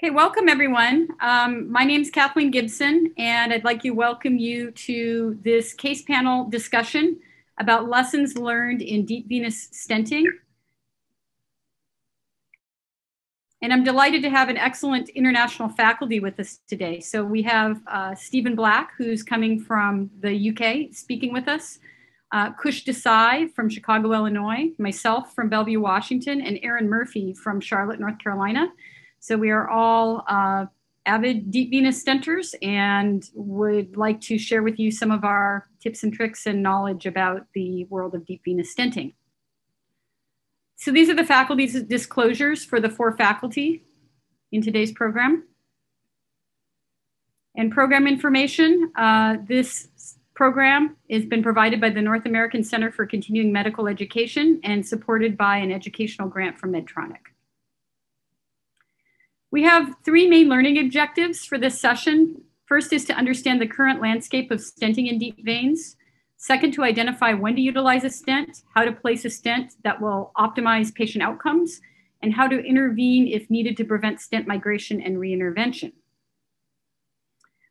Okay, welcome everyone. Um, my name is Kathleen Gibson, and I'd like to welcome you to this case panel discussion about lessons learned in deep venous stenting. And I'm delighted to have an excellent international faculty with us today. So we have uh, Stephen Black, who's coming from the UK, speaking with us, uh, Kush Desai from Chicago, Illinois, myself from Bellevue, Washington, and Aaron Murphy from Charlotte, North Carolina. So we are all uh, avid deep venous stenters and would like to share with you some of our tips and tricks and knowledge about the world of deep venous stenting. So these are the faculty's disclosures for the four faculty in today's program. And program information, uh, this program has been provided by the North American Center for Continuing Medical Education and supported by an educational grant from Medtronic. We have three main learning objectives for this session. First is to understand the current landscape of stenting in deep veins. Second, to identify when to utilize a stent, how to place a stent that will optimize patient outcomes, and how to intervene if needed to prevent stent migration and reintervention.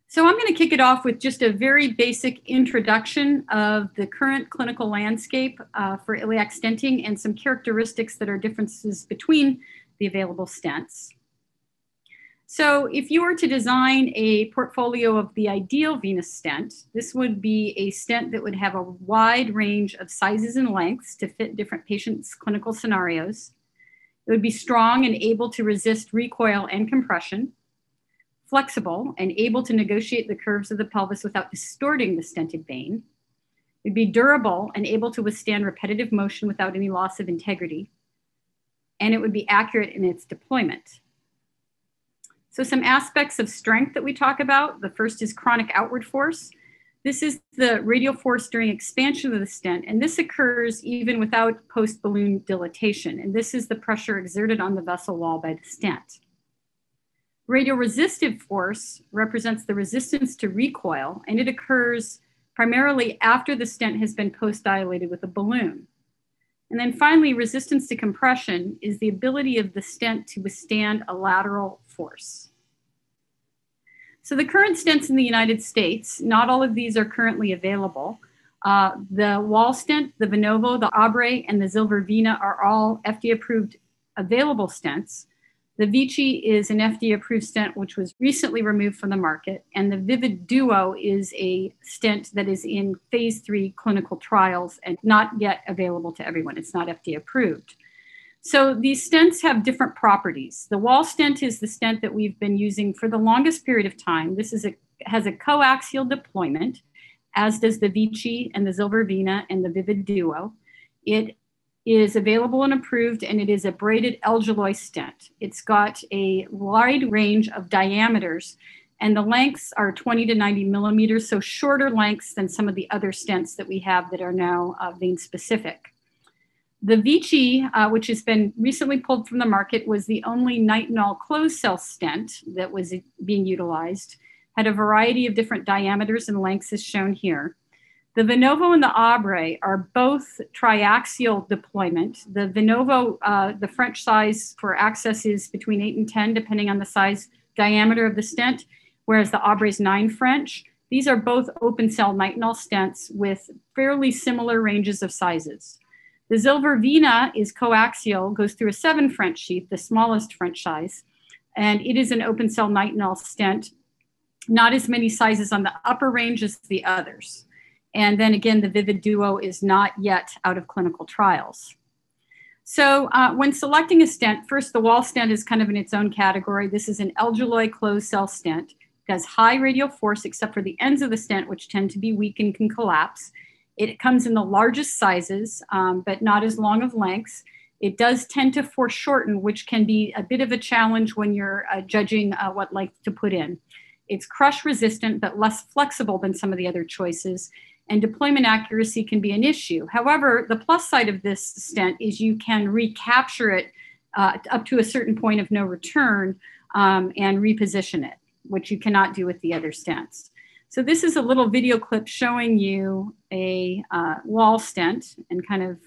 So I'm going to kick it off with just a very basic introduction of the current clinical landscape uh, for iliac stenting and some characteristics that are differences between the available stents. So if you were to design a portfolio of the ideal venous stent, this would be a stent that would have a wide range of sizes and lengths to fit different patients' clinical scenarios. It would be strong and able to resist recoil and compression, flexible and able to negotiate the curves of the pelvis without distorting the stented vein. It would be durable and able to withstand repetitive motion without any loss of integrity. And it would be accurate in its deployment. So some aspects of strength that we talk about, the first is chronic outward force. This is the radial force during expansion of the stent, and this occurs even without post-balloon dilatation, and this is the pressure exerted on the vessel wall by the stent. Radial resistive force represents the resistance to recoil, and it occurs primarily after the stent has been post-dilated with a balloon. And then finally, resistance to compression is the ability of the stent to withstand a lateral force. So the current stents in the United States, not all of these are currently available. Uh, the wall stent, the Venovo, the Abre, and the Zilver Vena are all FDA approved available stents. The Vici is an FDA approved stent which was recently removed from the market, and the Vivid Duo is a stent that is in phase three clinical trials and not yet available to everyone. It's not FDA approved. So these stents have different properties. The wall stent is the stent that we've been using for the longest period of time. This is a, has a coaxial deployment, as does the Vici and the Zilver Vena and the Vivid Duo. It is available and approved, and it is a braided Elgiloy stent. It's got a wide range of diameters, and the lengths are 20 to 90 millimeters, so shorter lengths than some of the other stents that we have that are now uh, vein specific. The Vici, uh, which has been recently pulled from the market, was the only nitinol closed cell stent that was being utilized, had a variety of different diameters and lengths as shown here. The Venovo and the Abre are both triaxial deployment. The Venovo, uh, the French size for access is between 8 and 10, depending on the size diameter of the stent, whereas the Abre is 9 French. These are both open cell nitinol stents with fairly similar ranges of sizes. The Zilver Vena is coaxial, goes through a seven French sheath, the smallest French size, and it is an open cell nitinol stent, not as many sizes on the upper range as the others. And then again, the Vivid Duo is not yet out of clinical trials. So uh, when selecting a stent, first the wall stent is kind of in its own category. This is an Elgiloy closed cell stent. It has high radial force except for the ends of the stent, which tend to be weak and can collapse. It comes in the largest sizes, um, but not as long of lengths. It does tend to foreshorten, which can be a bit of a challenge when you're uh, judging uh, what length to put in. It's crush resistant, but less flexible than some of the other choices. And deployment accuracy can be an issue. However, the plus side of this stent is you can recapture it uh, up to a certain point of no return um, and reposition it, which you cannot do with the other stents. So this is a little video clip showing you a uh, wall stent and kind of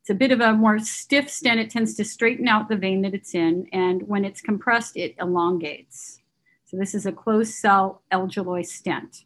It's a bit of a more stiff stent. It tends to straighten out the vein that it's in. And when it's compressed, it elongates. So this is a closed cell Elgiloy stent.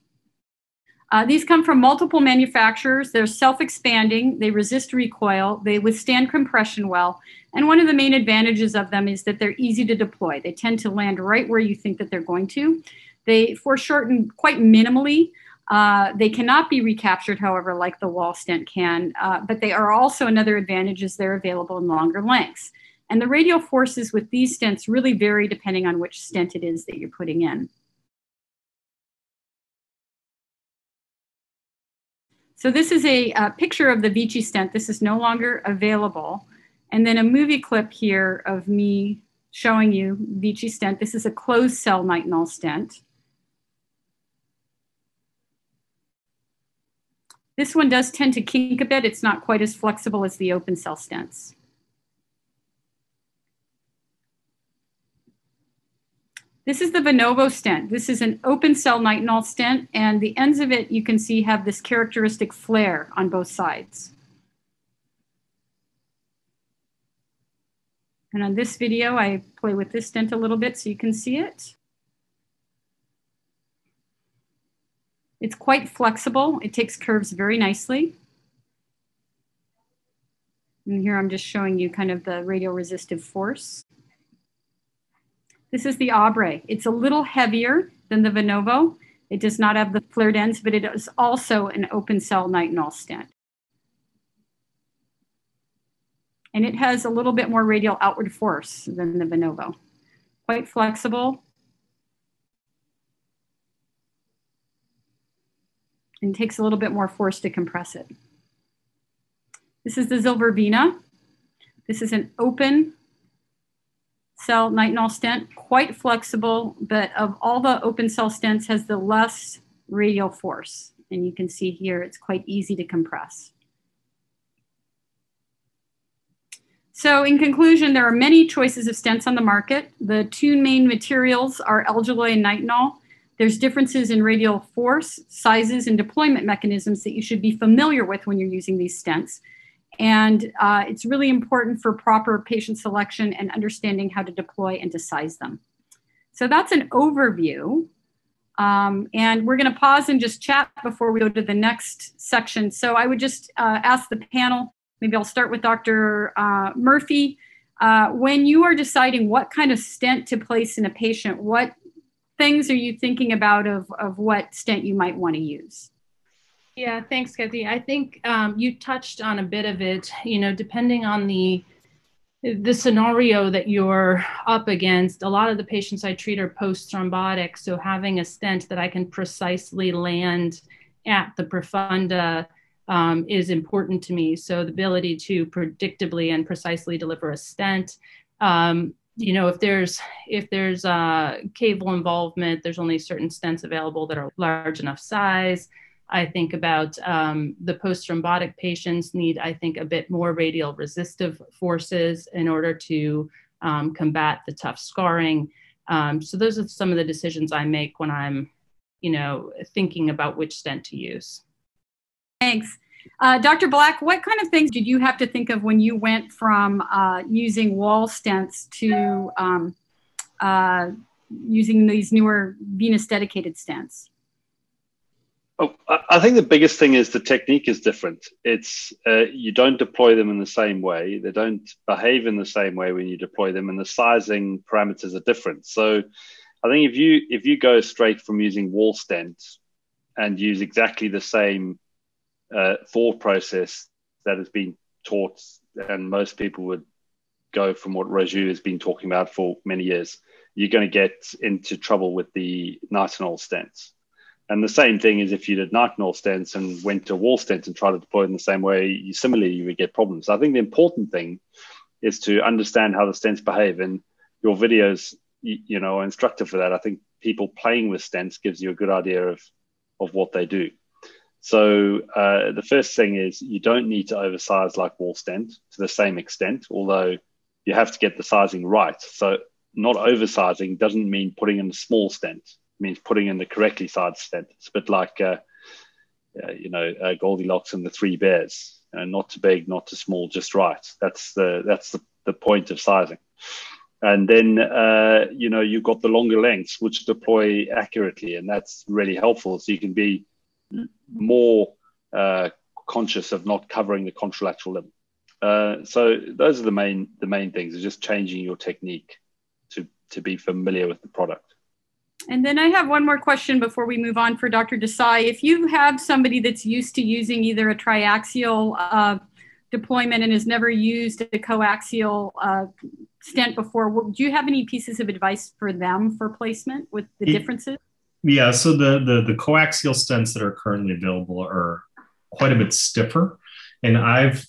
Uh, these come from multiple manufacturers. They're self-expanding. They resist recoil. They withstand compression well. And one of the main advantages of them is that they're easy to deploy. They tend to land right where you think that they're going to. They foreshorten quite minimally. Uh, they cannot be recaptured, however, like the wall stent can, uh, but they are also another advantage is they're available in longer lengths. And the radial forces with these stents really vary depending on which stent it is that you're putting in. So this is a, a picture of the Vici stent. This is no longer available. And then a movie clip here of me showing you Vici stent. This is a closed cell nitinol stent. This one does tend to kink a bit. It's not quite as flexible as the open cell stents. This is the Venovo stent. This is an open cell nitinol stent, and the ends of it you can see have this characteristic flare on both sides. And on this video, I play with this stent a little bit so you can see it. It's quite flexible. It takes curves very nicely. And here I'm just showing you kind of the radial resistive force. This is the Abre. It's a little heavier than the Venovo. It does not have the flared ends, but it is also an open cell nitinol stent. And it has a little bit more radial outward force than the Venovo. Quite flexible, and takes a little bit more force to compress it. This is the Zilver Vena. This is an open cell nitinol stent, quite flexible, but of all the open cell stents has the less radial force. And you can see here, it's quite easy to compress. So in conclusion, there are many choices of stents on the market. The two main materials are Elgiloy and nitinol. There's differences in radial force, sizes, and deployment mechanisms that you should be familiar with when you're using these stents. And uh, it's really important for proper patient selection and understanding how to deploy and to size them. So that's an overview. Um, and we're going to pause and just chat before we go to the next section. So I would just uh, ask the panel, maybe I'll start with Dr. Uh, Murphy. Uh, when you are deciding what kind of stent to place in a patient, what things are you thinking about of, of what stent you might want to use? Yeah, thanks, Kathy. I think um, you touched on a bit of it. You know, depending on the the scenario that you're up against, a lot of the patients I treat are post thrombotic. So having a stent that I can precisely land at the profunda um, is important to me. So the ability to predictably and precisely deliver a stent. Um, you know, if there's if there's uh, caval involvement, there's only certain stents available that are large enough size. I think about um, the post thrombotic patients need, I think, a bit more radial resistive forces in order to um, combat the tough scarring. Um, so those are some of the decisions I make when I'm, you know, thinking about which stent to use. Thanks. Uh, Dr. Black, what kind of things did you have to think of when you went from uh, using wall stents to um, uh, using these newer venous dedicated stents? Oh, I think the biggest thing is the technique is different. It's uh, you don't deploy them in the same way. They don't behave in the same way when you deploy them, and the sizing parameters are different. So, I think if you if you go straight from using wall stents and use exactly the same uh, thought process that has been taught, and most people would go from what Raju has been talking about for many years. You're going to get into trouble with the nitinol stents. And the same thing is if you did nitinol stents and went to wall stents and tried to deploy in the same way, you, similarly you would get problems. I think the important thing is to understand how the stents behave. And your videos, you, you know, are instructive for that. I think people playing with stents gives you a good idea of of what they do. So uh, the first thing is you don't need to oversize like wall stent to the same extent, although you have to get the sizing right. So not oversizing doesn't mean putting in a small stent. It means putting in the correctly sized stent. It's a bit like, uh, uh, you know, uh, Goldilocks and the Three Bears. uh, not too big, not too small, just right. That's the that's the, the point of sizing. And then uh, you know you've got the longer lengths which deploy accurately, and that's really helpful. So you can be more uh, conscious of not covering the contralateral limb. Uh, so those are the main the main things. Is just changing your technique to to be familiar with the product. And then I have one more question before we move on for Dr. Desai. If you have somebody that's used to using either a triaxial uh, deployment and has never used a coaxial uh, stent before, do you have any pieces of advice for them for placement with the differences? Yeah, so the, the, the coaxial stents that are currently available are quite a bit stiffer. And I've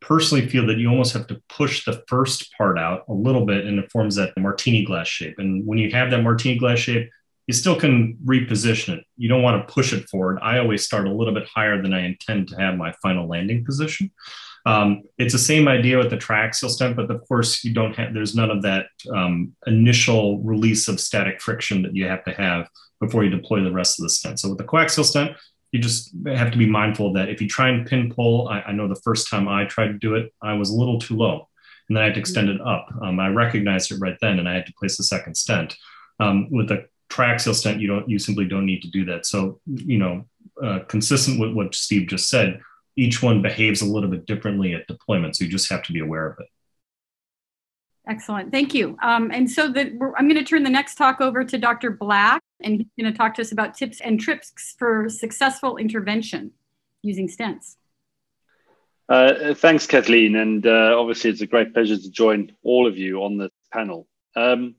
personally feel that you almost have to push the first part out a little bit and it forms that martini glass shape. And when you have that martini glass shape, you still can reposition it. You don't want to push it forward. I always start a little bit higher than I intend to have my final landing position. Um, it's the same idea with the triaxial stent, but of course you don't have. There's none of that um, initial release of static friction that you have to have before you deploy the rest of the stent. So with the coaxial stent, you just have to be mindful that if you try and pin pull, I, I, know the first time I tried to do it, I was a little too low, and then I had to extend it up. Um, I recognized it right then, and I had to place the second stent. Um, with the triaxial stent, you don't, you simply don't need to do that. So, you know, uh, consistent with what Steve just said, each one behaves a little bit differently at deployment. So you just have to be aware of it. Excellent, thank you. Um, and so the, I'm going to turn the next talk over to Dr. Black and he's going to talk to us about tips and tricks for successful intervention using stents. Uh, thanks, Kathleen. And uh, obviously, it's a great pleasure to join all of you on the panel. Um,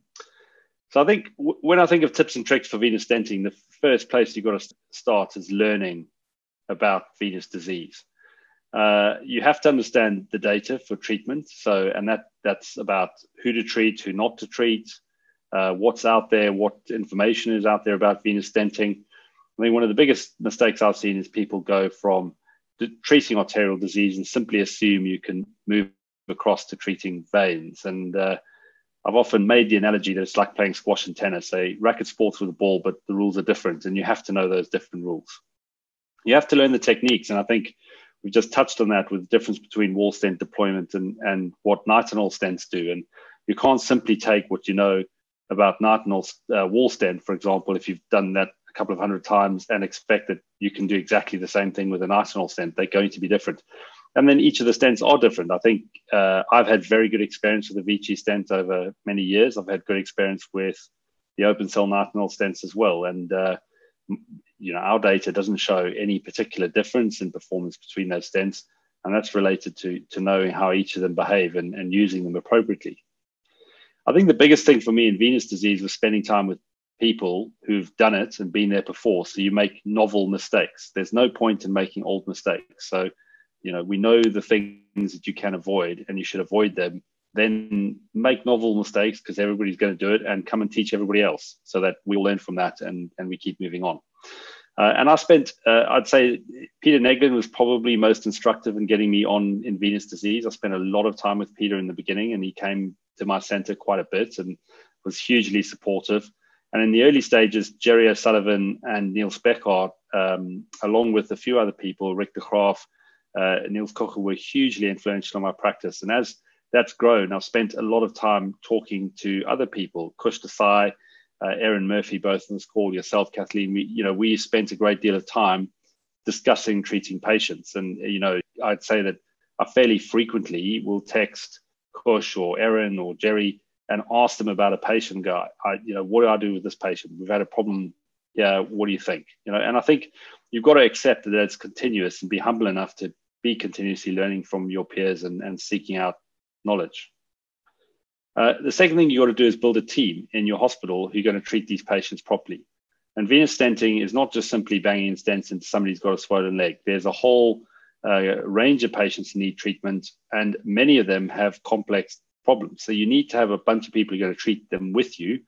so, I think w- when I think of tips and tricks for venous stenting, the first place you've got to start is learning about venous disease. Uh, you have to understand the data for treatment. So, and that that's about who to treat, who not to treat, uh, what's out there, what information is out there about venous stenting. I mean, one of the biggest mistakes I've seen is people go from treating arterial disease and simply assume you can move across to treating veins. And uh, I've often made the analogy that it's like playing squash and tennis, a racket sports with a ball, but the rules are different, and you have to know those different rules. You have to learn the techniques, and I think we've just touched on that with the difference between wall stent deployment and, and what nitinol stents do. And you can't simply take what you know about nitinol uh, wall stent, for example, if you've done that a couple of hundred times and expect that you can do exactly the same thing with a nitinol stent, they're going to be different. And then each of the stents are different. I think uh, I've had very good experience with the Vici stent over many years. I've had good experience with the open cell nitinol stents as well. And, uh, you know, our data doesn't show any particular difference in performance between those stents. And that's related to, to knowing how each of them behave and, and using them appropriately. I think the biggest thing for me in venous disease was spending time with people who've done it and been there before. So you make novel mistakes. There's no point in making old mistakes. So, you know, we know the things that you can avoid and you should avoid them. Then make novel mistakes because everybody's going to do it and come and teach everybody else so that we all learn from that and, and we keep moving on. Uh, and I spent, uh, I'd say Peter Neglin was probably most instructive in getting me on in venous disease. I spent a lot of time with Peter in the beginning and he came to my center quite a bit and was hugely supportive. And in the early stages, Jerry O'Sullivan and Niels Beckhardt, um, along with a few other people, Rick de Graaf, uh, Niels Kocher, were hugely influential on my practice. And as that's grown, I've spent a lot of time talking to other people, Kush Desai, uh, Aaron Murphy, both on this call, yourself, Kathleen. We, you know, we spent a great deal of time discussing treating patients. And, you know, I'd say that I fairly frequently will text Kush or Aaron or Jerry and ask them about a patient. guy. I, you know, what do I do with this patient? We've had a problem. Yeah, what do you think? You know, and I think you've got to accept that it's continuous and be humble enough to be continuously learning from your peers and, and seeking out knowledge. Uh, the second thing you got to do is build a team in your hospital who are going to treat these patients properly. And venous stenting is not just simply banging in stents into somebody who's got a swollen leg. There's a whole a range of patients who need treatment, and many of them have complex problems. So you need to have a bunch of people who are going to treat them with you,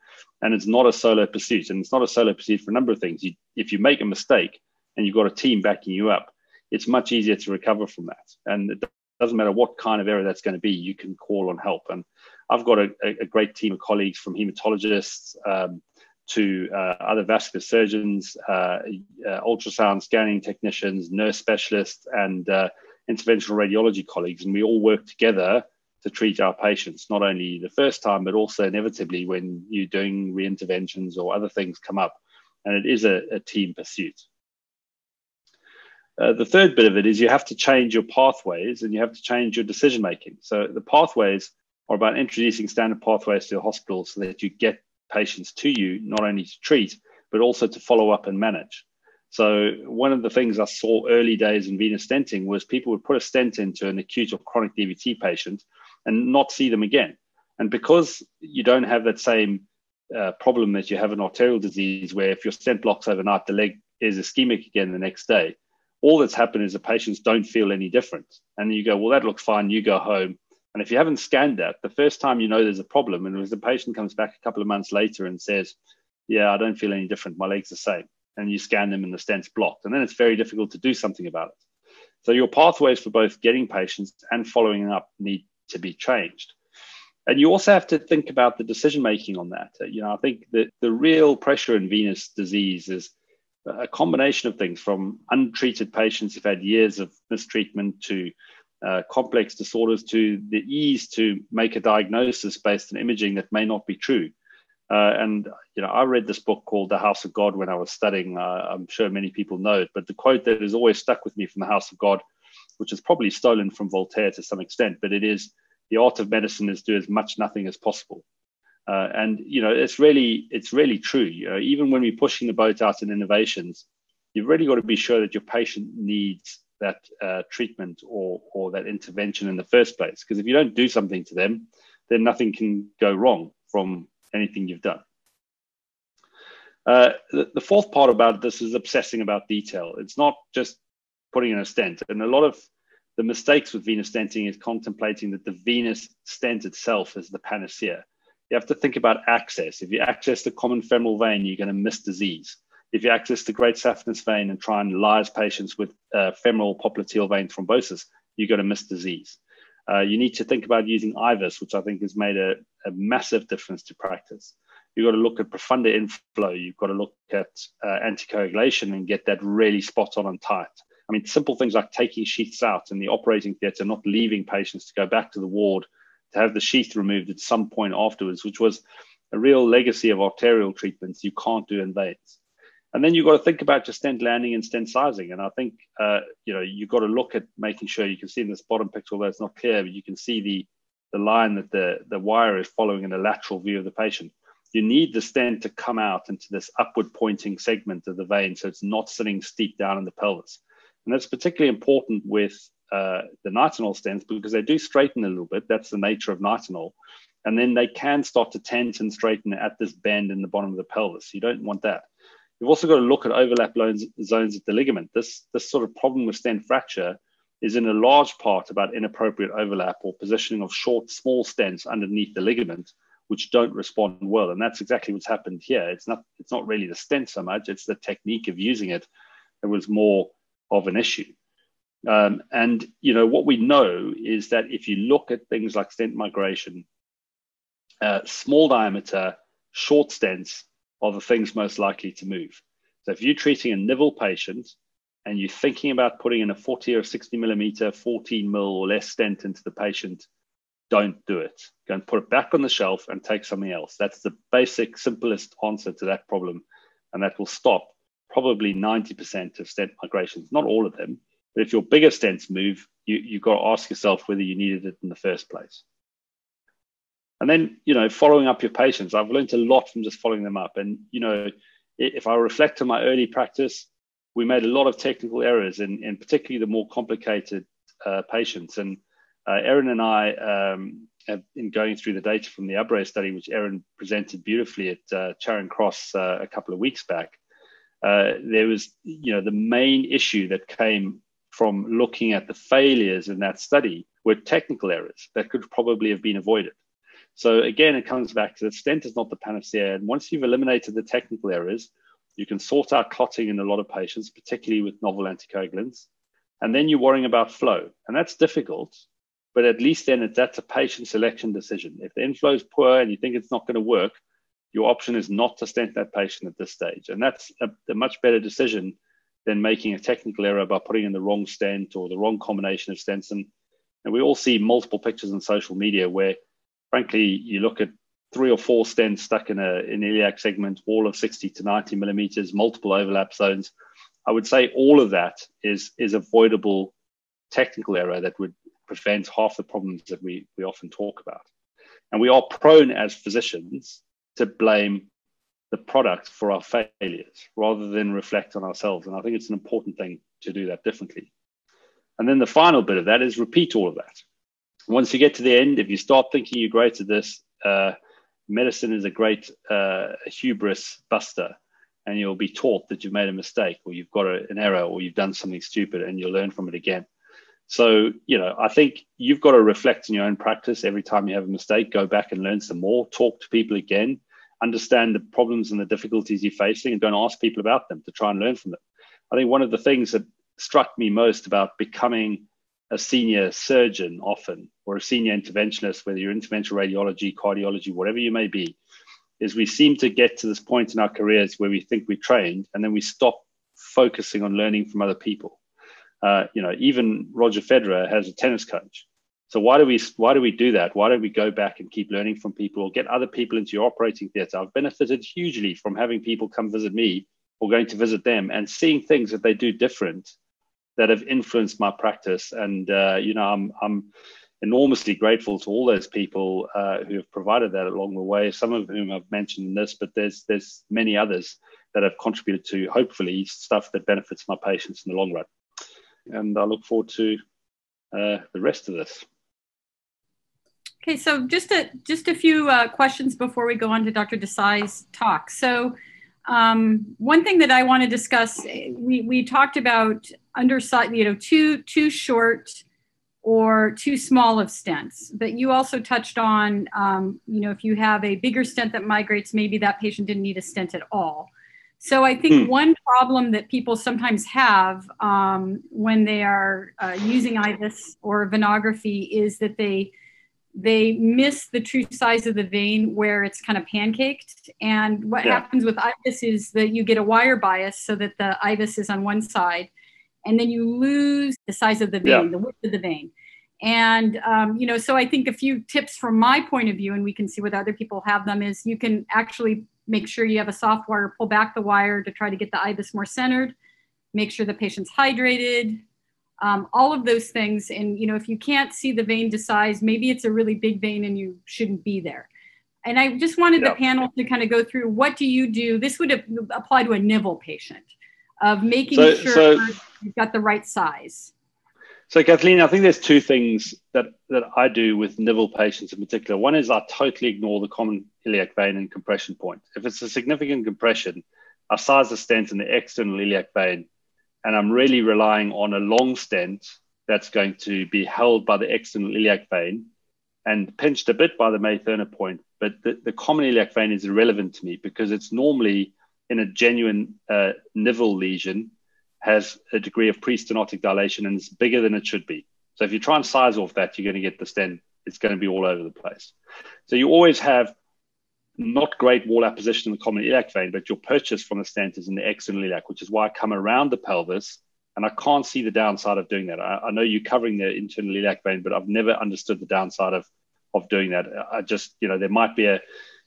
and it's not a solo pursuit. And it's not a solo pursuit for a number of things. You, if you make a mistake and you've got a team backing you up, it's much easier to recover from that. And it doesn't matter what kind of error that's going to be, you can call on help. And I've got a, a great team of colleagues from hematologists, um, to uh, other vascular surgeons, uh, uh, ultrasound scanning technicians, nurse specialists, and uh, interventional radiology colleagues, and we all work together to treat our patients, not only the first time, but also inevitably when you're doing re-interventions or other things come up. And it is a, a team pursuit. Uh, the third bit of it is you have to change your pathways and you have to change your decision making. So the pathways are about introducing standard pathways to the hospital so that you get patients to you, not only to treat, but also to follow up and manage. So one of the things I saw early days in venous stenting was people would put a stent into an acute or chronic DVT patient and not see them again. And because you don't have that same uh, problem that you have in arterial disease, where if your stent blocks overnight, the leg is ischemic again the next day, all that's happened is the patients don't feel any different. And you go, well, that looks fine. You go home. And if you haven't scanned that, the first time you know there's a problem, and as the patient comes back a couple of months later and says, yeah, I don't feel any different. My leg's the same. And you scan them and the stent's blocked. And then it's very difficult to do something about it. So your pathways for both getting patients and following up need to be changed. And you also have to think about the decision making on that. You know, I think that the real pressure in venous disease is a combination of things from untreated patients who've had years of mistreatment to uh, complex disorders to the ease to make a diagnosis based on imaging that may not be true. Uh, and you know, I read this book called The House of God when I was studying. Uh, I'm sure many people know it, but the quote that has always stuck with me from The House of God, which is probably stolen from Voltaire to some extent, but it is the art of medicine is do as much nothing as possible. Uh, and you know, it's really it's really true. You know, even when we're pushing the boat out in innovations, you've really got to be sure that your patient needs that uh, treatment or or that intervention in the first place. Because if you don't do something to them, then nothing can go wrong from anything you've done. Uh, the, the, fourth part about this is obsessing about detail. It's not just putting in a stent. And a lot of the mistakes with venous stenting is contemplating that the venous stent itself is the panacea. You have to think about access. If you access the common femoral vein, you're going to miss disease. If you access the great saphenous vein and try and lyse patients with uh, femoral popliteal vein thrombosis, you're going to miss disease. Uh, you need to think about using IVUS, which I think has made a, a massive difference to practice. You've got to look at profunda inflow. You've got to look at uh, anticoagulation and get that really spot on and tight. I mean, simple things like taking sheaths out in the operating theatre, not leaving patients to go back to the ward to have the sheath removed at some point afterwards, which was a real legacy of arterial treatments you can't do in veins. And then you've got to think about your stent landing and stent sizing. And I think, uh, you know, you've got to look at making sure you can see in this bottom picture, although it's not clear, but you can see the, the line that the, the wire is following in a lateral view of the patient. You need the stent to come out into this upward pointing segment of the vein so it's not sitting steep down in the pelvis. And that's particularly important with uh, the nitinol stents because they do straighten a little bit. That's the nature of nitinol. And then they can start to tense and straighten at this bend in the bottom of the pelvis. You don't want that. You've also got to look at overlap zones of the ligament. This, this sort of problem with stent fracture is in a large part about inappropriate overlap or positioning of short, small stents underneath the ligament, which don't respond well. And that's exactly what's happened here. It's not, it's not really the stent so much, it's the technique of using it that was more of an issue. Um, and you know what we know is that if you look at things like stent migration, uh, small diameter, short stents are the things most likely to move. So if you're treating a NIVL patient and you're thinking about putting in a 40 or 60 millimeter, 14 mil or less stent into the patient, don't do it. Go and put it back on the shelf and take something else. That's the basic, simplest answer to that problem. And that will stop probably 90% of stent migrations, not all of them. But if your bigger stents move, you, you've got to ask yourself whether you needed it in the first place. And then, you know, following up your patients, I've learned a lot from just following them up. And, you know, if I reflect on my early practice, we made a lot of technical errors in, in particularly the more complicated uh, patients. And uh, Aaron and I um, have been going through the data from the ABRE study, which Aaron presented beautifully at uh, Charing Cross uh, a couple of weeks back. Uh, there was, you know, the main issue that came from looking at the failures in that study were technical errors that could probably have been avoided. So again, it comes back to the stent is not the panacea. And once you've eliminated the technical errors, you can sort out clotting in a lot of patients, particularly with novel anticoagulants. And then you're worrying about flow. And that's difficult, but at least then that's a patient selection decision. If the inflow is poor and you think it's not going to work, your option is not to stent that patient at this stage. And that's a, a much better decision than making a technical error by putting in the wrong stent or the wrong combination of stents. And, and we all see multiple pictures on social media where, frankly, you look at three or four stents stuck in a in iliac segment, wall of 60 to 90 millimeters, multiple overlap zones. I would say all of that is is avoidable technical error that would prevent half the problems that we, we often talk about. And we are prone as physicians to blame the product for our failures rather than reflect on ourselves. And I think it's an important thing to do that differently. And then the final bit of that is repeat all of that. Once you get to the end, if you start thinking you're great at this, uh, medicine is a great uh, hubris buster. And you'll be taught that you've made a mistake or you've got a, an error or you've done something stupid and you'll learn from it again. So, you know, I think you've got to reflect in your own practice every time you have a mistake, go back and learn some more, talk to people again, understand the problems and the difficulties you're facing, and don't ask people about them to try and learn from them. I think one of the things that struck me most about becoming a senior surgeon often or a senior interventionist, whether you're interventional radiology, cardiology, whatever you may be, is we seem to get to this point in our careers where we think we're trained and then we stop focusing on learning from other people. Uh, you know, even Roger Federer has a tennis coach. So why do we why do we do that? Why don't we go back and keep learning from people or get other people into your operating theatre? I've benefited hugely from having people come visit me or going to visit them and seeing things that they do different that have influenced my practice. And uh, you know, I'm I'm enormously grateful to all those people uh, who have provided that along the way. Some of whom I've mentioned in this, but there's there's many others that have contributed to hopefully stuff that benefits my patients in the long run and I look forward to uh, the rest of this. Okay, so just a just a few uh, questions before we go on to Dr. Desai's talk. So, um, one thing that I want to discuss, we we talked about underside, you know, too too short or too small of stents. But you also touched on, um, you know, if you have a bigger stent that migrates, maybe that patient didn't need a stent at all. So I think hmm. one problem that people sometimes have um, when they are uh, using IVUS or venography is that they they miss the true size of the vein where it's kind of pancaked. And what yeah. happens with IVUS is that you get a wire bias so that the IVUS is on one side, and then you lose the size of the vein, yeah. the width of the vein. And um, you know, so I think a few tips from my point of view, and we can see whether other people have them, is you can actually make sure you have a soft wire, pull back the wire to try to get the IVUS more centered, make sure the patient's hydrated, um, all of those things. And, you know, if you can't see the vein to size, maybe it's a really big vein and you shouldn't be there. And I just wanted the panel to kind of go through what do you do? This would apply to a NIVL patient of making so, sure so, you've got the right size. So, Kathleen, I think there's two things that, that I do with NIVL patients in particular. One is I totally ignore the common iliac vein and compression point. If it's a significant compression, I size the stent in the external iliac vein, and I'm really relying on a long stent that's going to be held by the external iliac vein and pinched a bit by the May-Thurner point. But the, the common iliac vein is irrelevant to me because it's normally in a genuine uh, NIVL lesion has a degree of pre-stenotic dilation and it's bigger than it should be. So if you try and size off that, you're going to get the stent. It's going to be all over the place. So you always have not great wall apposition in the common iliac vein, but your purchase from the stent is in the external iliac, which is why I come around the pelvis and I can't see the downside of doing that. I, I know you're covering the internal iliac vein, but I've never understood the downside of of doing that. I just, you know, there might be a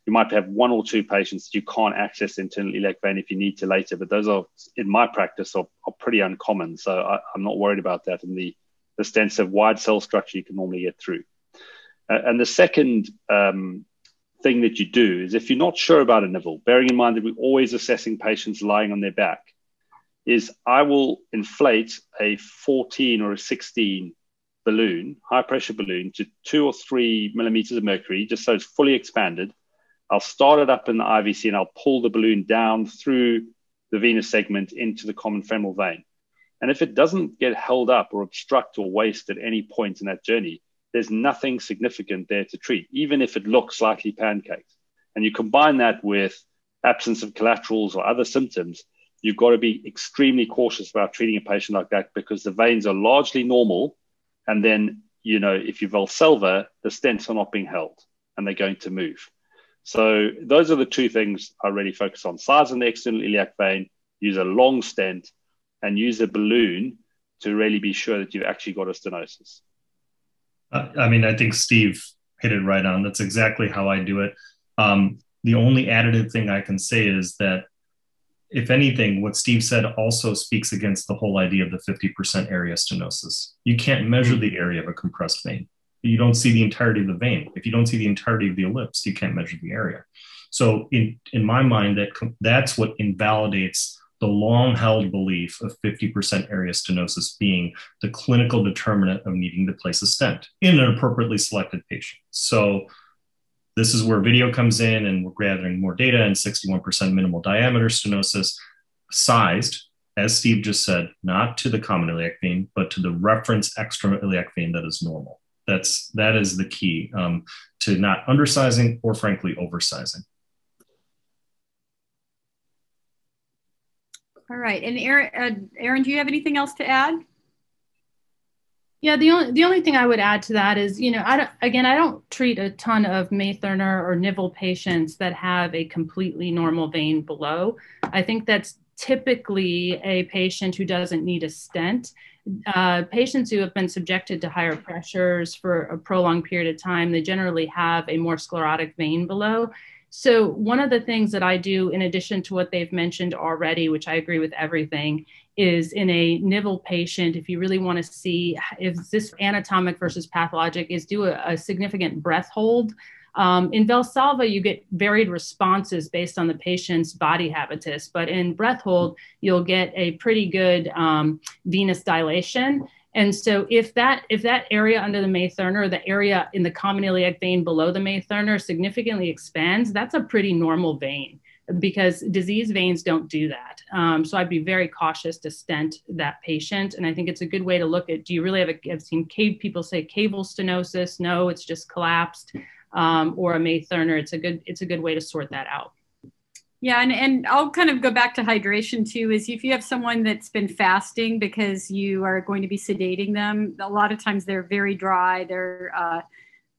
you might have one or two patients that you can't access internal iliac vein if you need to later, but those are, in my practice, are, are pretty uncommon. So I, am not worried about that. And the, the of wide cell structure you can normally get through. Uh, and the second um, thing that you do is if you're not sure about a NIVL, bearing in mind that we're always assessing patients lying on their back, is I will inflate a 14 or a 16 balloon, high pressure balloon, to two or three millimeters of mercury, just so it's fully expanded I'll start it up in the IVC and I'll pull the balloon down through the venous segment into the common femoral vein. And if it doesn't get held up or obstruct or waste at any point in that journey, there's nothing significant there to treat, even if it looks slightly pancaked. And you combine that with absence of collaterals or other symptoms, you've got to be extremely cautious about treating a patient like that because the veins are largely normal. And then, you know, if you Valsalva, the stents are not being held and they're going to move. So those are the two things I really focus on. Size in the external iliac vein, use a long stent, and use a balloon to really be sure that you've actually got a stenosis. I mean, I think Steve hit it right on. That's exactly how I do it. Um, the only additive thing I can say is that, if anything, what Steve said also speaks against the whole idea of the 50% area stenosis. You can't measure the area of a compressed vein. You don't see the entirety of the vein. If you don't see the entirety of the ellipse, you can't measure the area. So, in, in my mind, that that's what invalidates the long held belief of 50% area stenosis being the clinical determinant of needing to place a stent in an appropriately selected patient. So, this is where VIDIO comes in, and we're gathering more data and 61% minimal diameter stenosis, sized, as Steve just said, not to the common iliac vein, but to the reference extra iliac vein that is normal. That's that is the key um, to not undersizing or frankly oversizing. All right. And Aaron, uh, Aaron, do you have anything else to add? Yeah, the only the only thing I would add to that is, you know, I don't, again, I don't treat a ton of May-Thurner or NIVL patients that have a completely normal vein below. I think that's typically a patient who doesn't need a stent. Uh, patients who have been subjected to higher pressures for a prolonged period of time, they generally have a more sclerotic vein below. So, one of the things that I do, in addition to what they've mentioned already, which I agree with everything, is in a NIVL patient, if you really want to see if this anatomic versus pathologic, is do a, a significant breath hold. Um, in Valsalva, you get varied responses based on the patient's body habitus, but in breath hold, you'll get a pretty good um, venous dilation. And so if that if that area under the May-Thurner, the area in the common iliac vein below the May-Thurner significantly expands, that's a pretty normal vein because disease veins don't do that. Um, so I'd be very cautious to stent that patient. And I think it's a good way to look at, do you really have a, I've seen cave, people say caval stenosis. No, it's just collapsed um, or a May-Thurner. It's a good, it's a good way to sort that out. Yeah, and, and I'll kind of go back to hydration too. Is if you have someone that's been fasting because you are going to be sedating them, a lot of times they're very dry. They're uh,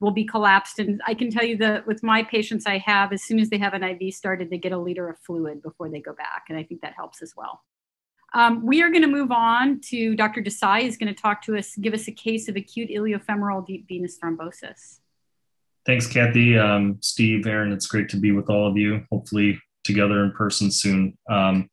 will be collapsed. And I can tell you that with my patients I have, as soon as they have an IV started, they get a liter of fluid before they go back, and I think that helps as well. Um, we are going to move on to Dr. Desai is going to talk to us, give us a case of acute iliofemoral deep venous thrombosis. Thanks, Kathy. Um, Steve, Aaron, it's great to be with all of you. Hopefully, together in person soon. Um,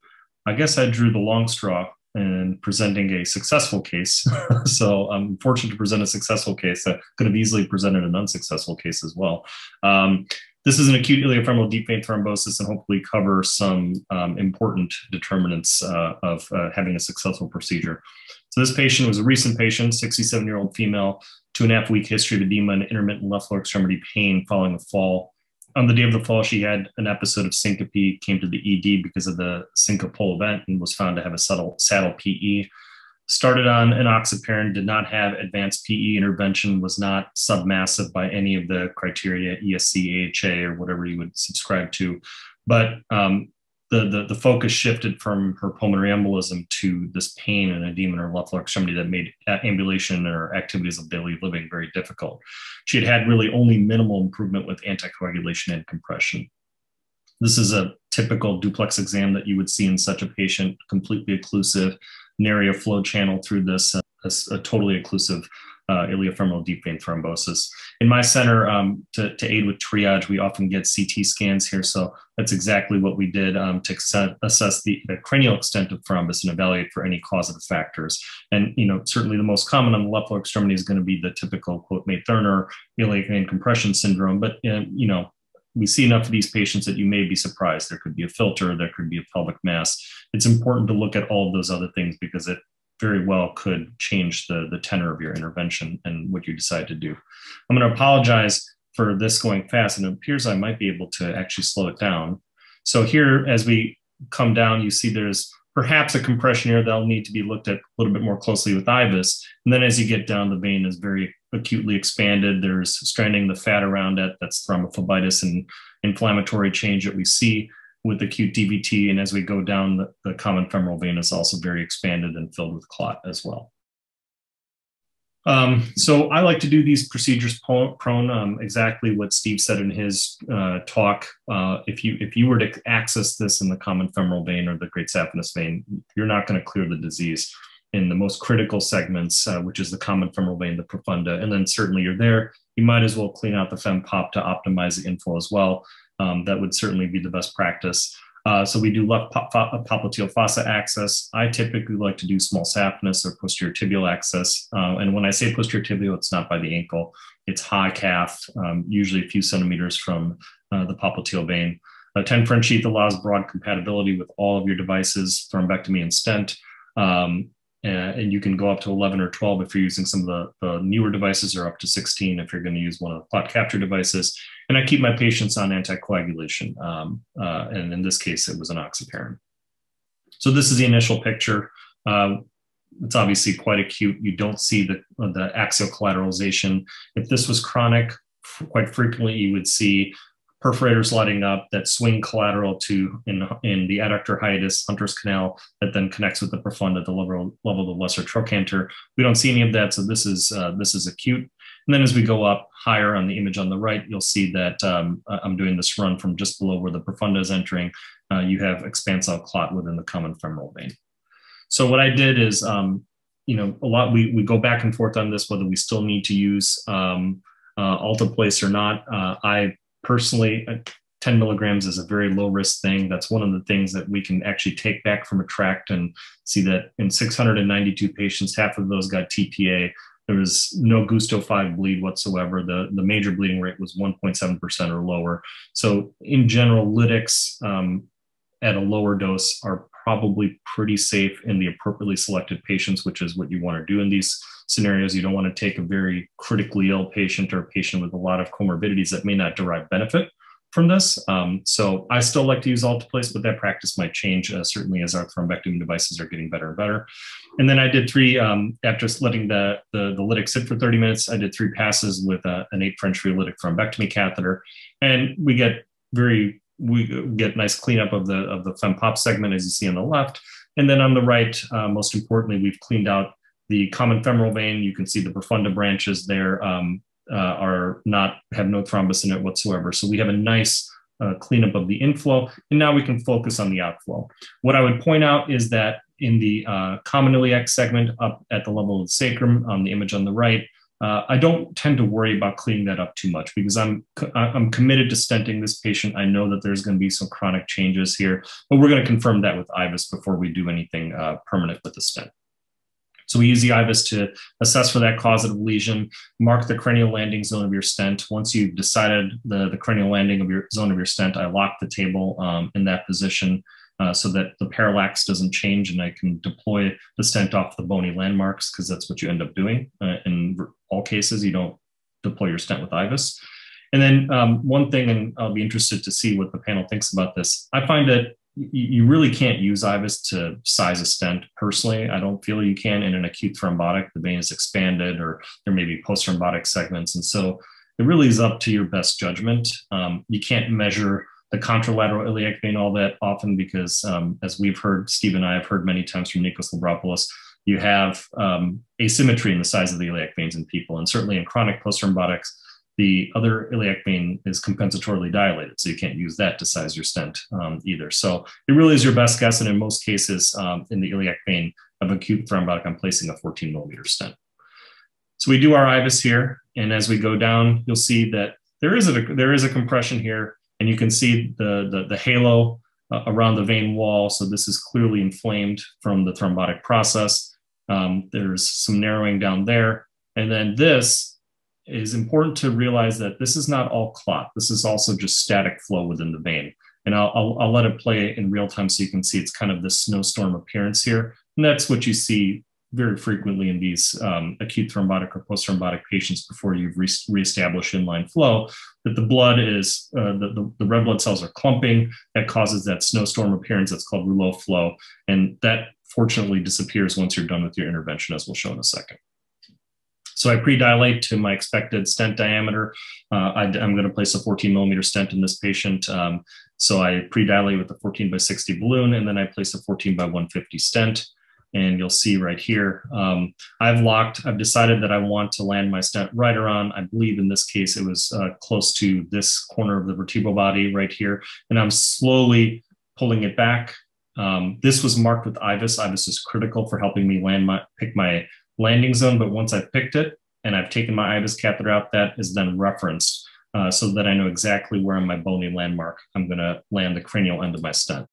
I guess I drew the long straw in presenting a successful case. so I'm fortunate to present a successful case that could have easily presented an unsuccessful case as well. Um, this is an acute iliofemoral deep vein thrombosis and hopefully cover some um, important determinants uh, of uh, having a successful procedure. So this patient was a recent patient, 67 year old female, two and a half week history of edema and intermittent left lower extremity pain following a fall on the day of the fall, she had an episode of syncope, came to the ED because of the syncopal event, and was found to have a subtle, saddle PE. Started on enoxaparin, did not have advanced PE intervention, was not submassive by any of the criteria, ESC, AHA, or whatever you would subscribe to. But um, the, the, the focus shifted from her pulmonary embolism to this pain and edema in her left lower extremity that made ambulation or activities of daily living very difficult. She had had really only minimal improvement with anticoagulation and compression. This is a typical duplex exam that you would see in such a patient, completely occlusive, an flow channel through this, uh, a, a totally occlusive uh, iliofemoral deep vein thrombosis. In my center, um, to, to, aid with triage, we often get CT scans here. So that's exactly what we did um, to assess the, the, cranial extent of thrombus and evaluate for any causative factors. And, you know, certainly the most common on the left lower extremity is going to be the typical, quote, May-Thurner iliac vein compression syndrome. But, uh, you know, we see enough of these patients that you may be surprised. There could be a filter, there could be a pelvic mass. It's important to look at all of those other things because it very well could change the, the tenor of your intervention and what you decide to do. I'm going to apologize for this going fast, and it appears I might be able to actually slow it down. So here, as we come down, you see there's perhaps a compression here that'll need to be looked at a little bit more closely with IVUS. And then as you get down, the vein is very acutely expanded. There's stranding the fat around it. That's thrombophlebitis and inflammatory change that we see with acute DVT. And as we go down, the, the common femoral vein is also very expanded and filled with clot as well. Um, so I like to do these procedures prone. Um, exactly what Steve said in his uh, talk. Uh, if you if you were to access this in the common femoral vein or the great saphenous vein, you're not going to clear the disease in the most critical segments, uh, which is the common femoral vein, the profunda, and then certainly you're there. You might as well clean out the fem pop to optimize the inflow as well. Um, that would certainly be the best practice. Uh, so we do left pop- popliteal fossa access. I typically like to do small saphenous or posterior tibial access. Uh, and when I say posterior tibial, it's not by the ankle. It's high calf, um, usually a few centimeters from uh, the popliteal vein. A 10 French sheath allows broad compatibility with all of your devices, thrombectomy and stent. Um, and you can go up to 11 or 12 if you're using some of the, the newer devices or up to 16 if you're going to use one of the clot capture devices. And i keep my patients on anticoagulation um, uh, and in this case it was an enoxaparin so this is the initial picture. Uh, it's obviously quite acute. You don't see the, the axial collateralization. If this was chronic quite frequently you would see perforators lighting up that swing collateral to in, in the adductor hiatus Hunter's canal that then connects with the profunda at the level, level of the lesser trochanter. We don't see any of that, so this is uh, this is acute. And then as we go up higher on the image on the right, you'll see that um, I'm doing this run from just below where the profunda is entering. Uh, you have expansile clot within the common femoral vein. So what I did is, um, you know, a lot we we go back and forth on this whether we still need to use um, uh, alteplase or not. Uh, I personally, uh, 10 milligrams is a very low risk thing. That's one of the things that we can actually take back from ATTRACT and see that in 692 patients, half of those got TPA. There was no GUSTO 5 bleed whatsoever. The, the major bleeding rate was 1.7% or lower. So, in general, lytics um, at a lower dose are probably pretty safe in the appropriately selected patients, which is what you want to do in these scenarios. You don't want to take a very critically ill patient or a patient with a lot of comorbidities that may not derive benefit from this. Um, so I still like to use alteplase, but that practice might change uh, certainly as our thrombectomy devices are getting better and better. And then I did three, um, after letting the, the, the lytic sit for 30 minutes, I did three passes with uh, an eight French lytic thrombectomy catheter. And we get very we get nice cleanup of the of the fempop segment as you see on the left. And then on the right, uh, most importantly, we've cleaned out the common femoral vein. You can see the profunda branches there um, uh, are not have no thrombus in it whatsoever. So we have a nice uh, cleanup of the inflow, and now we can focus on the outflow. What I would point out is that in the uh, common iliac segment up at the level of the sacrum on the image on the right, uh, I don't tend to worry about cleaning that up too much because I'm I'm committed to stenting this patient. I know that there's going to be some chronic changes here, but we're going to confirm that with IVUS before we do anything uh, permanent with the stent. So we use the IVUS to assess for that causative lesion, mark the cranial landing zone of your stent. Once you've decided the, the cranial landing of your zone of your stent, I lock the table um, in that position uh, so that the parallax doesn't change and I can deploy the stent off the bony landmarks because that's what you end up doing. Uh, in all cases, you don't deploy your stent with IVUS. And then um, one thing, and I'll be interested to see what the panel thinks about this. I find that you really can't use IVUS to size a stent personally. I don't feel you can in an acute thrombotic. The vein is expanded or there may be post thrombotic segments. And so it really is up to your best judgment. Um, you can't measure the contralateral iliac vein all that often because, um, as we've heard, Steve and I have heard many times from Nikos Labropoulos, you have um, asymmetry in the size of the iliac veins in people. And certainly in chronic post thrombotics, the other iliac vein is compensatorily dilated, so you can't use that to size your stent um, either. So it really is your best guess, and in most cases, um, in the iliac vein of acute thrombotic, I'm placing a 14 millimeter stent. So we do our IVUS here, and as we go down, you'll see that there is a there is a compression here, and you can see the the, the halo uh, around the vein wall. So this is clearly inflamed from the thrombotic process. Um, there's some narrowing down there, and then this is important to realize that this is not all clot. This is also just static flow within the vein. And I'll, I'll, I'll let it play in real time so you can see it's kind of this snowstorm appearance here. And that's what you see very frequently in these um, acute thrombotic or post-thrombotic patients before you've re- reestablished inline flow, that the blood is, uh, the, the, the, red blood cells are clumping. That causes that snowstorm appearance that's called rouleau flow. And that fortunately disappears once you're done with your intervention, as we'll show in a second. So I pre-dilate to my expected stent diameter. Uh, I, am going to place a 14 millimeter stent in this patient. Um, so I pre-dilate with the 14 by 60 balloon, and then I place a 14 by 150 stent. And you'll see right here, um, I've locked, I've decided that I want to land my stent right around, I believe in this case, it was uh, close to this corner of the vertebral body right here. And I'm slowly pulling it back. Um, this was marked with IVUS. IVUS is critical for helping me land my, pick my landing zone. But once I've picked it and I've taken my IVUS catheter out, that is then referenced uh, so that I know exactly where on my bony landmark I'm going to land the cranial end of my stent.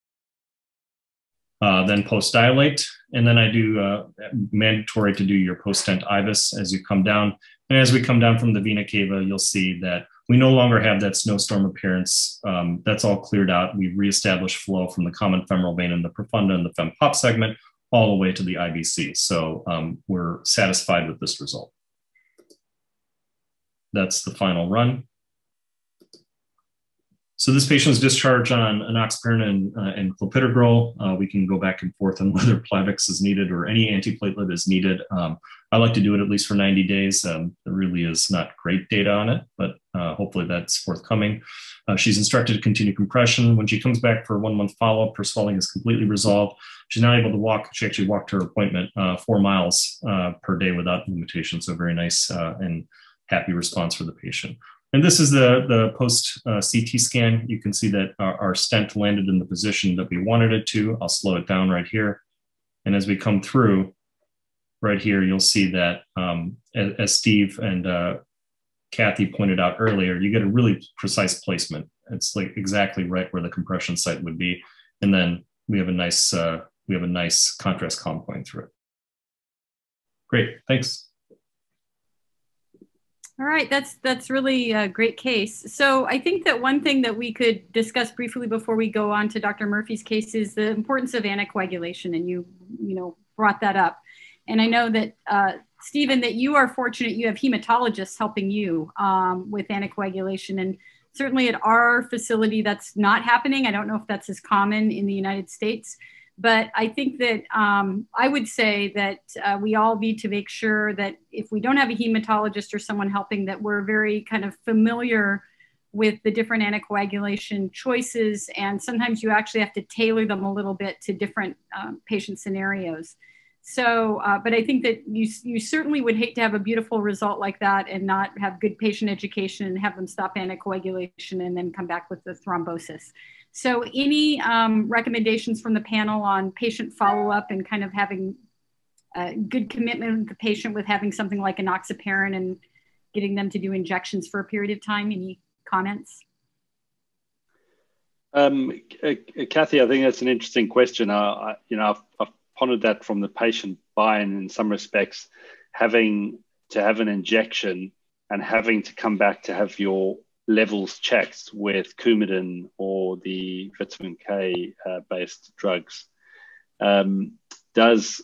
Uh, then post dilate, and then I do uh, mandatory to do your post stent IVUS as you come down. And as we come down from the vena cava, you'll see that we no longer have that snowstorm appearance. Um, that's all cleared out. We've reestablished flow from the common femoral vein in the profunda and the fem pop segment all the way to the IVC. So um, we're satisfied with this result. That's the final run. So this patient was discharged on enoxaparin and, uh, and clopidogrel. Uh, we can go back and forth on whether Plavix is needed or any antiplatelet is needed. Um, I like to do it at least for 90 days. Um, there really is not great data on it, but uh, hopefully that's forthcoming. Uh, she's instructed to continue compression. When she comes back for a one month follow up, her swelling is completely resolved. She's now able to walk. She actually walked her appointment uh, four miles uh, per day without limitation. So very nice and happy response for the patient. And this is the, the post uh, CT scan. You can see that our, our, stent landed in the position that we wanted it to. I'll slow it down right here. And as we come through right here, you'll see that um, as, Steve and uh, Kathy pointed out earlier, you get a really precise placement. It's like exactly right where the compression site would be. And then we have a nice, uh, we have a nice contrast column going through it. Great, thanks. All right, that's that's really a great case. So I think that one thing that we could discuss briefly before we go on to Dr. Murphy's case is the importance of anticoagulation, and you you know brought that up. And I know that uh, Stephen, that you are fortunate you have hematologists helping you um, with anticoagulation, and certainly at our facility that's not happening. I don't know if that's as common in the United States. But I think that um, I would say that uh, we all need to make sure that if we don't have a hematologist or someone helping, that we're very kind of familiar with the different anticoagulation choices. And sometimes you actually have to tailor them a little bit to different um, patient scenarios. So, uh, but I think that you, you certainly would hate to have a beautiful result like that and not have good patient education and have them stop anticoagulation and then come back with the thrombosis. So, any um, recommendations from the panel on patient follow up and kind of having a good commitment with the patient with having something like enoxaparin and getting them to do injections for a period of time? Any comments? Um, uh, Kathy, I think that's an interesting question. Uh, I, you know, I've, I've, pondered that from the patient buy-in in some respects, having to have an injection and having to come back to have your levels checked with Coumadin or the vitamin K uh, based drugs um, does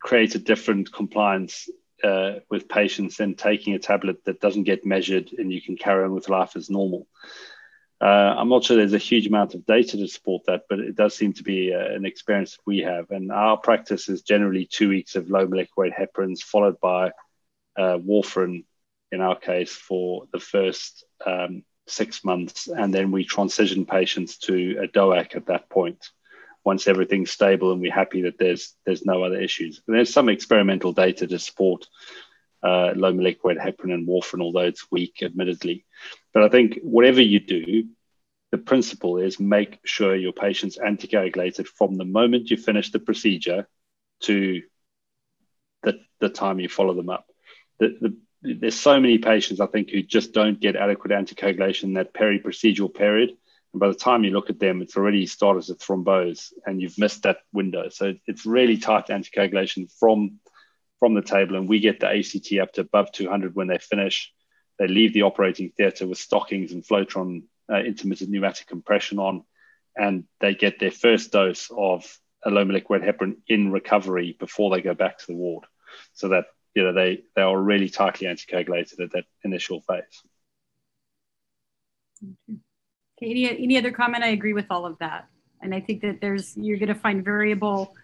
create a different compliance uh, with patients than taking a tablet that doesn't get measured and you can carry on with life as normal. Uh, I'm not sure there's a huge amount of data to support that, but it does seem to be uh, an experience that we have. And our practice is generally two weeks of low molecular weight heparins followed by uh, warfarin in our case for the first um, six months, and then we transition patients to a DOAC at that point. Once everything's stable and we're happy that there's there's no other issues. And there's some experimental data to support uh, low molecular weight heparin and warfarin, although it's weak, admittedly. But I think whatever you do, the principle is make sure your patient's anticoagulated from the moment you finish the procedure to the, the time you follow them up. The, the, there's so many patients I think who just don't get adequate anticoagulation in that peri-procedural period. And by the time you look at them, it's already started to thrombose and you've missed that window. So it's really tight anticoagulation from from the table. And we get the ACT up to above 200 when they finish. They leave the operating theatre with stockings and Flowtron uh, intermittent pneumatic compression on, and they get their first dose of a low molecular heparin in recovery before they go back to the ward. So that you know they they are really tightly anticoagulated at that initial phase. Okay, any, any other comment? I agree with all of that. And I think that there's you're going to find variable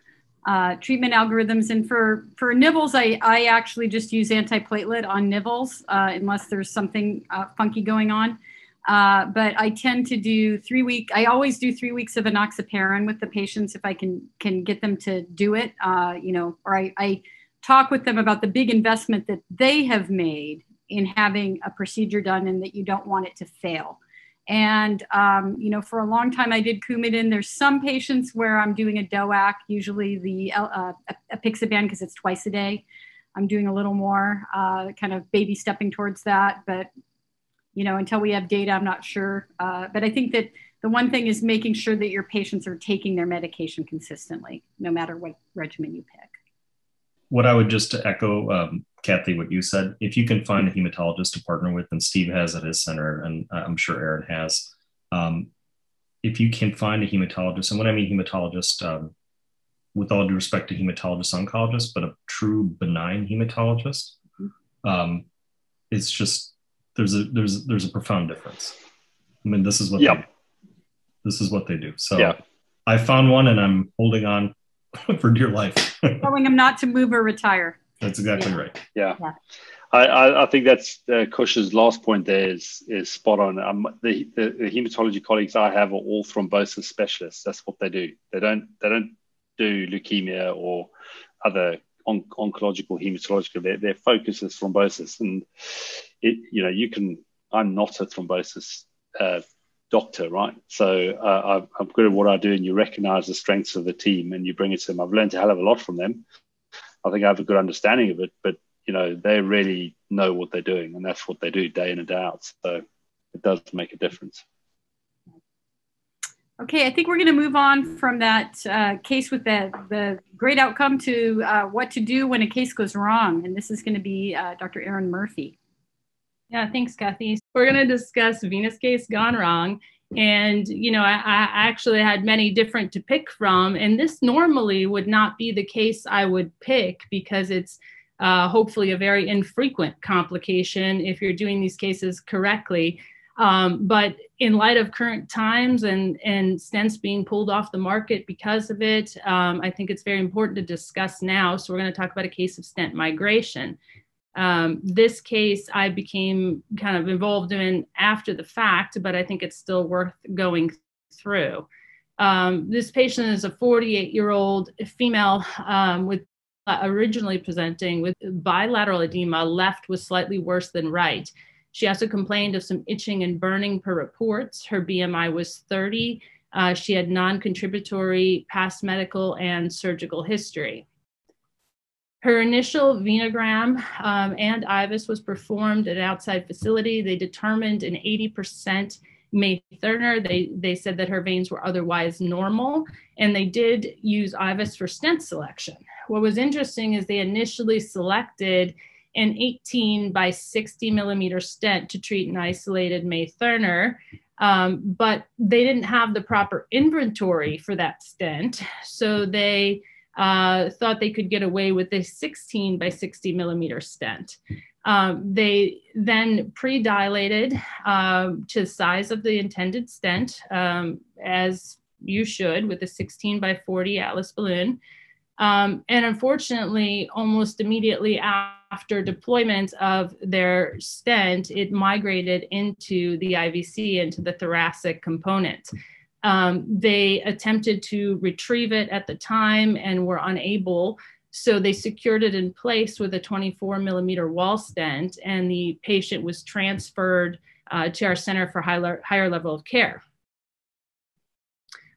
uh, treatment algorithms. And for for NIVLs, I I actually just use antiplatelet on NIVLs uh, unless there's something uh, funky going on. Uh, but I tend to do three week. I always do three weeks of enoxaparin with the patients if I can can get them to do it. Uh, you know, or I, I talk with them about the big investment that they have made in having a procedure done and that you don't want it to fail. And, um, you know, for a long time I did Coumadin. There's some patients where I'm doing a DOAC, usually the uh, apixaban because it's twice a day. I'm doing a little more, uh, kind of baby stepping towards that. But you know, until we have data, I'm not sure. Uh, but I think that the one thing is making sure that your patients are taking their medication consistently, no matter what regimen you pick. What I would just echo, um, Kathy, what you said, if you can find a hematologist to partner with, and Steve has at his center, and I'm sure Aaron has, um, if you can find a hematologist, and when I mean hematologist, um, with all due respect to hematologist oncologists, but a true benign hematologist, mm-hmm. um, it's just there's a there's there's a profound difference. I mean, this is what they, this is what they do. So yeah. I found one, and I'm holding on for dear life. Telling him not to move or retire. That's exactly yeah. right. Yeah. yeah. I, I, I, think that's uh, Kush's last point there is is spot on. Um, the, the, the hematology colleagues I have are all thrombosis specialists. That's what they do. They don't they don't do leukemia or other on, oncological hematological. Their, their focus is thrombosis, and it, you know, you can. I'm not a thrombosis uh, doctor, right? So uh, I'm good at what I do, and you recognize the strengths of the team, and you bring it to them. I've learned a hell of a lot from them. I think I have a good understanding of it, but you know, they really know what they're doing, and that's what they do day in and day out. So it does make a difference. Okay, I think we're going to move on from that uh, case with the, the great outcome to uh, what to do when a case goes wrong. And this is going to be uh, Dr. Aaron Murphy. Yeah, thanks, Kathy. We're going to discuss venous case gone wrong. And, you know, I, I, actually had many different to pick from. And this normally would not be the case I would pick because it's uh, hopefully a very infrequent complication if you're doing these cases correctly. Um, but in light of current times and, and stents being pulled off the market because of it, um, I think it's very important to discuss now. So we're going to talk about a case of stent migration. Um, this case I became kind of involved in after the fact, but I think it's still worth going through. Um, this patient is a 48 year old female um, with uh, originally presenting with bilateral edema, left was slightly worse than right. She also complained of some itching and burning per reports. Her BMI was 30. Uh, she had non contributory past medical and surgical history. Her initial venogram um, and IVUS was performed at an outside facility. They determined an 80% May Thurner. They, they said that her veins were otherwise normal, and they did use IVUS for stent selection. What was interesting is they initially selected an 18 by 60 millimeter stent to treat an isolated May Thurner. Um, but they didn't have the proper inventory for that stent. So they uh, thought they could get away with a 16 by 60 millimeter stent. Um, they then pre-dilated um, to the size of the intended stent, um, as you should with a 16 by 40 Atlas balloon. Um, and unfortunately, almost immediately after deployment of their stent, it migrated into the IVC, into the thoracic component. Um, they attempted to retrieve it at the time and were unable. So they secured it in place with a 24 millimeter Wallstent, and the patient was transferred uh, to our Center for higher, higher Level of Care.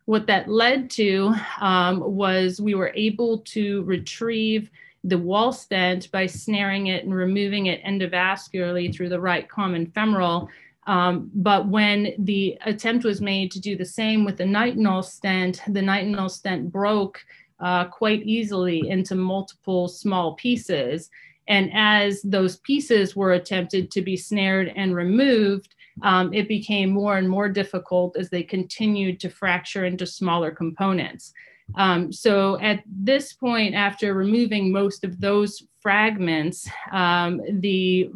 What that led to um, was we were able to retrieve the Wallstent by snaring it and removing it endovascularly through the right common femoral. Um, but when the attempt was made to do the same with the nitinol stent, the nitinol stent broke uh, quite easily into multiple small pieces. And as those pieces were attempted to be snared and removed, um, it became more and more difficult as they continued to fracture into smaller components. Um, so at this point, after removing most of those fragments, um, the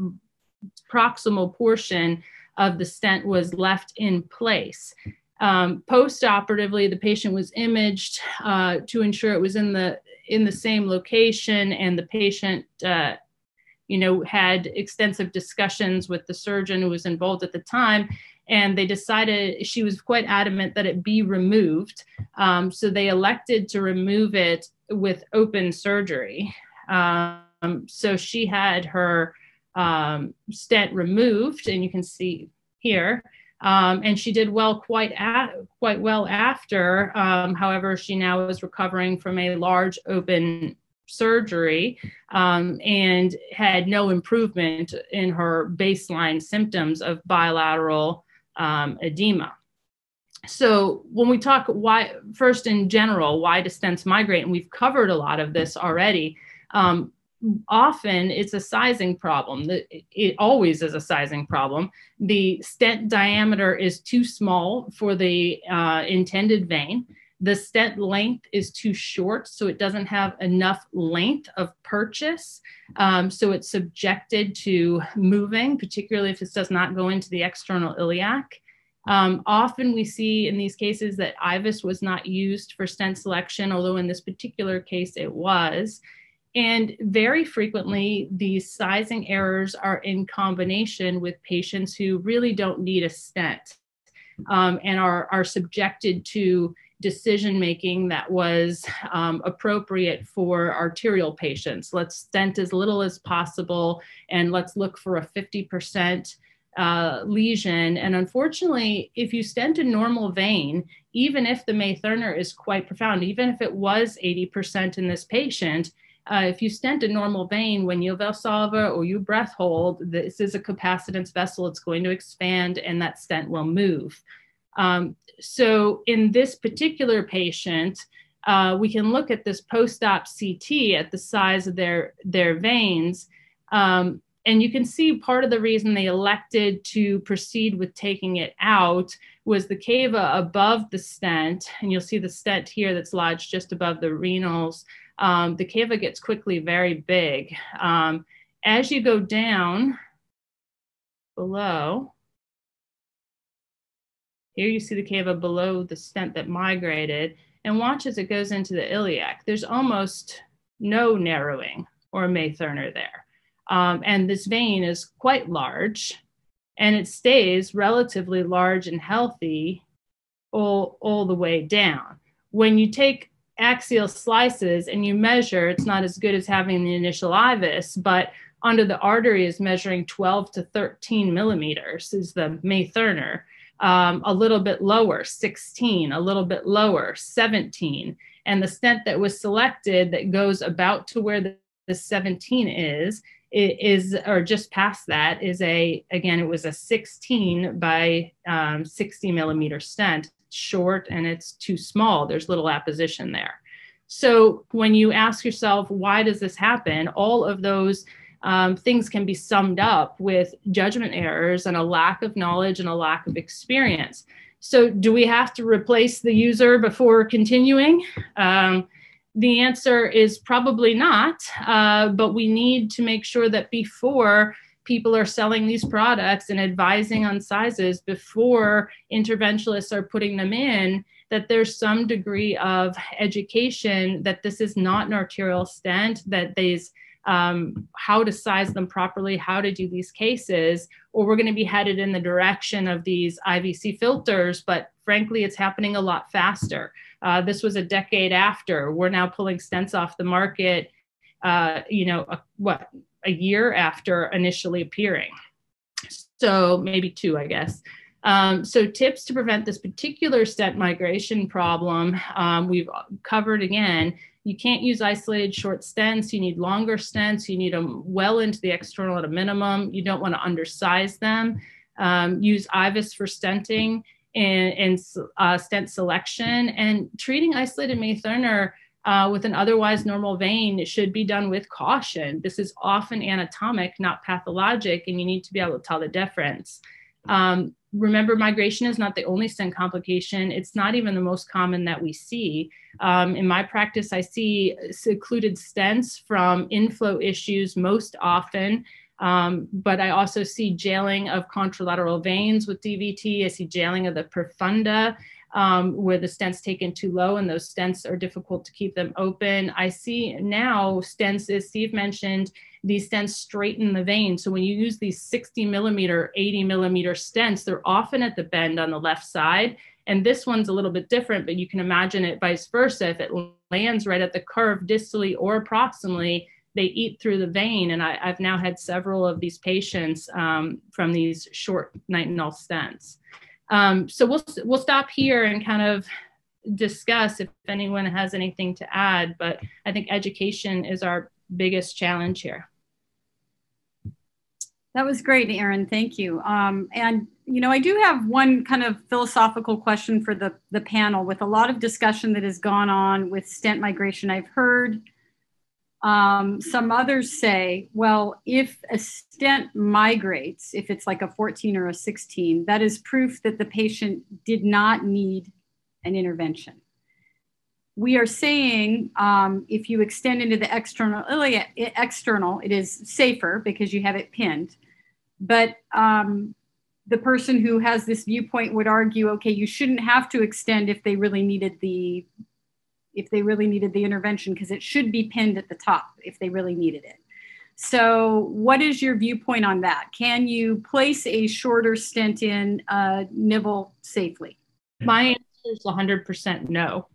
proximal portion of the stent was left in place. Um, post-operatively, the patient was imaged uh, to ensure it was in the in the same location, and the patient uh, you know, had extensive discussions with the surgeon who was involved at the time. and they decided she was quite adamant that it be removed. Um, so they elected to remove it with open surgery. Um, so she had her um, stent removed, and you can see here. Um, and she did well quite quite well after. Um, however, she now is recovering from a large open surgery um, and had no improvement in her baseline symptoms of bilateral um, edema. So when we talk why first in general, why do stents migrate, and we've covered a lot of this already. Um, often it's a sizing problem. It always is a sizing problem. The stent diameter is too small for the uh, intended vein. The stent length is too short, so it doesn't have enough length of purchase. Um, so it's subjected to moving, particularly if this does not go into the external iliac. Um, often we see in these cases that IVUS was not used for stent selection, although in this particular case it was. And very frequently, these sizing errors are in combination with patients who really don't need a stent um, and are, are subjected to decision making that was um, appropriate for arterial patients. Let's stent as little as possible and let's look for a 50% uh, lesion. And unfortunately, if you stent a normal vein, even if the May-Thurner is quite profound, even if it was 80% in this patient, uh, if you stent a normal vein, when you Valsalva or you breath hold, this is a capacitance vessel. It's going to expand and that stent will move. Um, so in this particular patient, uh, we can look at this post-op CT at the size of their, their veins. Um, and you can see part of the reason they elected to proceed with taking it out was the cava above the stent. And you'll see the stent here that's lodged just above the renals um, the cava gets quickly very big. Um, as you go down below, here you see the cava below the stent that migrated, and watch as it goes into the iliac. There's almost no narrowing or May-Thurner there. Um, and this vein is quite large, and it stays relatively large and healthy all, all the way down. When you take axial slices and you measure, it's not as good as having the initial IVUS, but under the artery is measuring 12 to 13 millimeters is the May-Thurner. Um, a little bit lower, 16, a little bit lower, 17. And the stent that was selected that goes about to where the, the 17 is, is, or just past that, is a, again, it was a 16 by um, 60 millimeter stent short and it's too small. There's little apposition there. So when you ask yourself, why does this happen? All of those um, things can be summed up with judgment errors and a lack of knowledge and a lack of experience. So, do we have to replace the user before continuing? Um, the answer is probably not, uh, but we need to make sure that before people are selling these products and advising on sizes before interventionalists are putting them in that there's some degree of education that this is not an arterial stent that these um, how to size them properly, how to do these cases, or we're going to be headed in the direction of these IVC filters. But frankly, it's happening a lot faster. Uh, this was a decade after. We're now pulling stents off the market. Uh, you know, what a year after initially appearing. So maybe two, I guess. Um, so tips to prevent this particular stent migration problem, um, we've covered again. You can't use isolated short stents. You need longer stents. You need them well into the external at a minimum. You don't want to undersize them. Um, use IVUS for stenting and, and uh, stent selection and treating isolated May-Thurner uh, with an otherwise normal vein it should be done with caution. This is often anatomic, not pathologic, and you need to be able to tell the difference. Um, remember, migration is not the only stent complication. It's not even the most common that we see. Um, in my practice, I see secluded stents from inflow issues most often. Um, but I also see jailing of contralateral veins with DVT. I see jailing of the profunda. Um, where the stent's taken too low and those stents are difficult to keep them open. I see now stents, as Steve mentioned, these stents straighten the vein. So when you use these 60 millimeter, 80 millimeter stents, they're often at the bend on the left side. And this one's a little bit different, but you can imagine it vice versa. If it lands right at the curve distally or proximally, they eat through the vein. And I, have now had several of these patients um, from these short nitinol stents. Um, so we'll, we'll stop here and kind of discuss if anyone has anything to add, but I think education is our biggest challenge here. That was great, Aaron. Thank you. Um, and you know, I do have one kind of philosophical question for the the panel. With a lot of discussion that has gone on with stent migration, I've heard um, some others say, well, if a stent migrates, if it's like a 14 or a 16, that is proof that the patient did not need an intervention. We are saying um, if you extend into the external ilia, external, it is safer because you have it pinned. But um, the person who has this viewpoint would argue, okay, you shouldn't have to extend if they really needed the if they really needed the intervention because it should be pinned at the top if they really needed it. So, what is your viewpoint on that? Can you place a shorter stent in a NIVL safely? My answer is 100% no.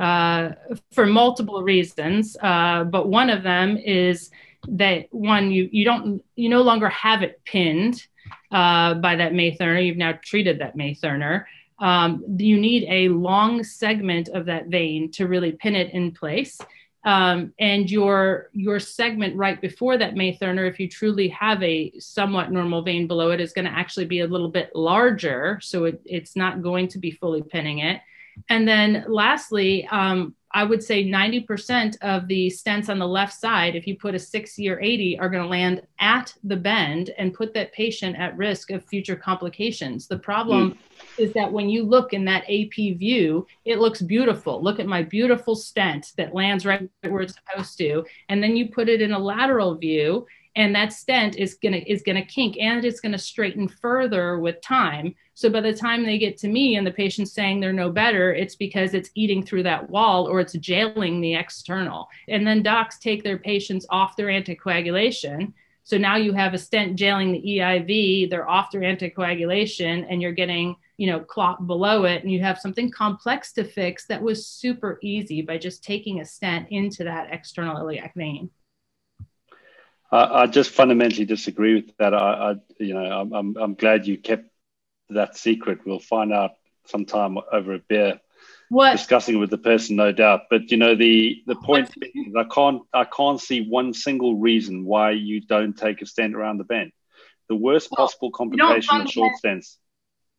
Uh, for multiple reasons, uh, but one of them is that one you you don't you no longer have it pinned uh, by that May. You've now treated that May Thurner um, you need a long segment of that vein to really pin it in place. Um, and your your segment right before that May Thurner, if you truly have a somewhat normal vein below it, is going to actually be a little bit larger, so it, it's not going to be fully pinning it. And then lastly, um, I would say 90% of the stents on the left side, if you put a 60 or 80, are going to land at the bend and put that patient at risk of future complications. The problem mm. is that when you look in that AP view, it looks beautiful. Look at my beautiful stent that lands right where it's supposed to. And then you put it in a lateral view and that stent is gonna is gonna kink and it's gonna straighten further with time. So by the time they get to me and the patient's saying they're no better, it's because it's eating through that wall or it's jailing the external. And then docs take their patients off their anticoagulation. So now you have a stent jailing the EIV, they're off their anticoagulation, and you're getting, you know, clot below it, and you have something complex to fix that was super easy by just taking a stent into that external iliac vein. I, I just fundamentally disagree with that. I, I you know, I'm, I'm, I'm glad you kept that secret. We'll find out sometime over a beer. What? discussing with the person, no doubt. But you know, the the point is, I can't I can't see one single reason why you don't take a stand around the bend. The worst well, possible complication of short stents.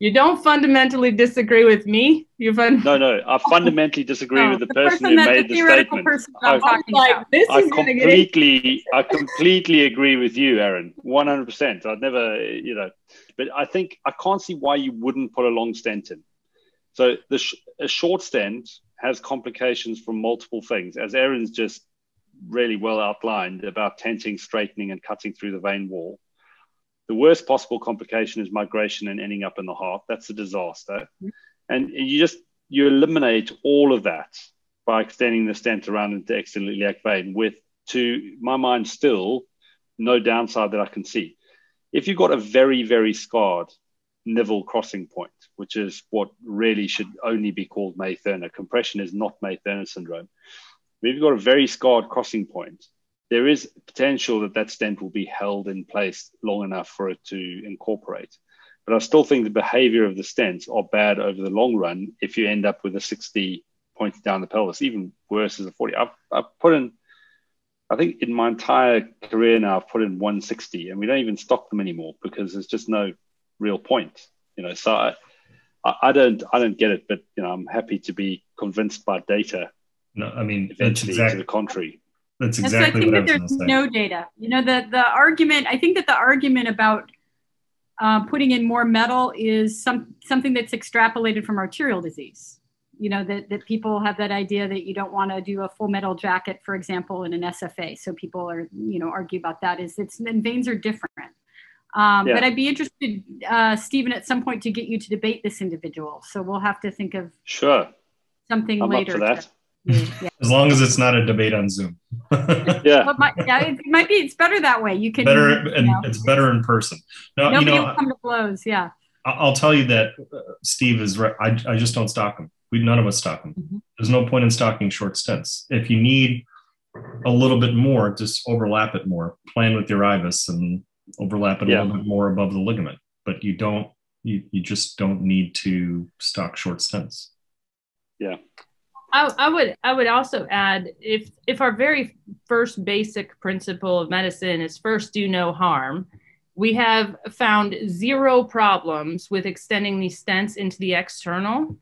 You don't fundamentally disagree with me. You fund- no, no. I fundamentally disagree no, with the, the person, person, who made the, the statement. I, like, I completely, I completely agree with you, Aaron, One hundred percent. I'd never, you know, but I think I can't see why you wouldn't put a long stent in. So the sh- a short stent has complications from multiple things, as Aaron's just really well outlined about tenting, straightening, and cutting through the vein wall. The worst possible complication is migration and ending up in the heart. That's a disaster. Mm-hmm. And you just you eliminate all of that by extending the stent around into external iliac vein with, to my mind, still no downside that I can see. If you've got a very, very scarred NIVL crossing point, which is what really should only be called May Thurner, compression is not May Thurner syndrome. If you've got a very scarred crossing point, there is potential that that stent will be held in place long enough for it to incorporate. But I still think the behavior of the stents are bad over the long run if you end up with a 60 pointed down the pelvis, even worse as a 40. I've, I've put in, I think in my entire career now, I've put in 160 and we don't even stock them anymore because there's just no real point, you know. So I, I don't, I don't get it, but you know, I'm happy to be convinced by data. No, I mean, eventually exactly, to the contrary. That's exactly so I think that there's no data. You know, the the argument. I think that the argument about uh, putting in more metal is some something that's extrapolated from arterial disease. You know that that people have that idea that you don't want to do a full metal jacket, for example, in an SFA. So people are you know argue about that. Is it's and veins are different. Um, yeah. But I'd be interested, uh, Stephen, at some point to get you to debate this individual. So we'll have to think of sure something I'm later. Up for that. To, yeah. As long as it's not a debate on Zoom. yeah. Well, my, yeah, it might be. It's better that way. You can better, and know. it's better in person. No, Nobody you know, will come to blows. Yeah. I'll tell you that uh, Steve is right. I, I just don't stock them. We none of us stock them. Mm-hmm. There's no point in stocking short stents. If you need a little bit more, just overlap it more. Plan with your IVUS and overlap it yeah. a little bit more above the ligament. But you don't. You, you just don't need to stock short stents. Yeah. I, I, would I would also add if if our very first basic principle of medicine is first do no harm, we have found zero problems with extending these stents into the external.